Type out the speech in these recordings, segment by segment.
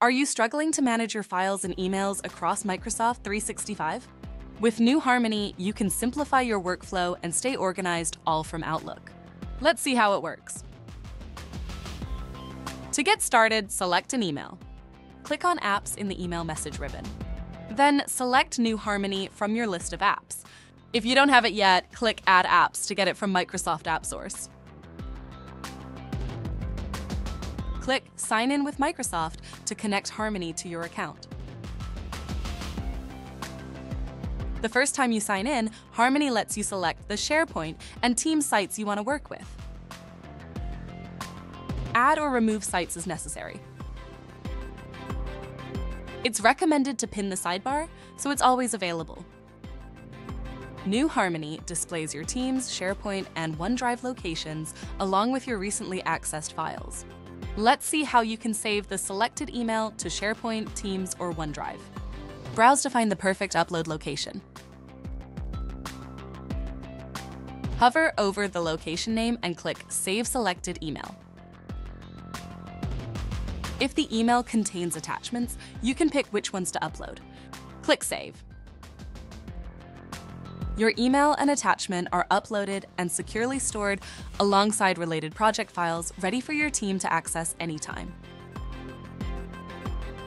Are you struggling to manage your files and emails across Microsoft 365? With New harmon.ie, you can simplify your workflow and stay organized all from Outlook. Let's see how it works. To get started, select an email. Click on Apps in the email message ribbon. Then select New harmon.ie from your list of apps. If you don't have it yet, click Add Apps to get it from Microsoft AppSource. Click Sign in with Microsoft to connect harmon.ie to your account. The first time you sign in, harmon.ie lets you select the SharePoint and Teams sites you want to work with. Add or remove sites as necessary. It's recommended to pin the sidebar, so it's always available. New harmon.ie displays your Teams, SharePoint, and OneDrive locations along with your recently accessed files. Let's see how you can save the selected email to SharePoint, Teams, or OneDrive. Browse to find the perfect upload location. Hover over the location name and click Save Selected Email. If the email contains attachments, you can pick which ones to upload. Click Save. Your email and attachment are uploaded and securely stored alongside related project files ready for your team to access anytime.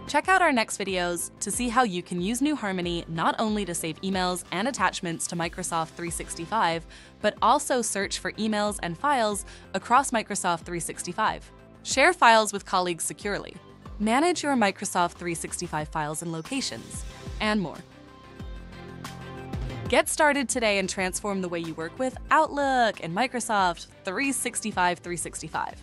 Check out our next videos to see how you can use New harmon.ie not only to save emails and attachments to Microsoft 365, but also search for emails and files across Microsoft 365. Share files with colleagues securely. Manage your Microsoft 365 files and locations, and more. Get started today and transform the way you work with Outlook and Microsoft 365 365.